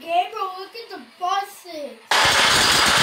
Gabriel, look at the buses.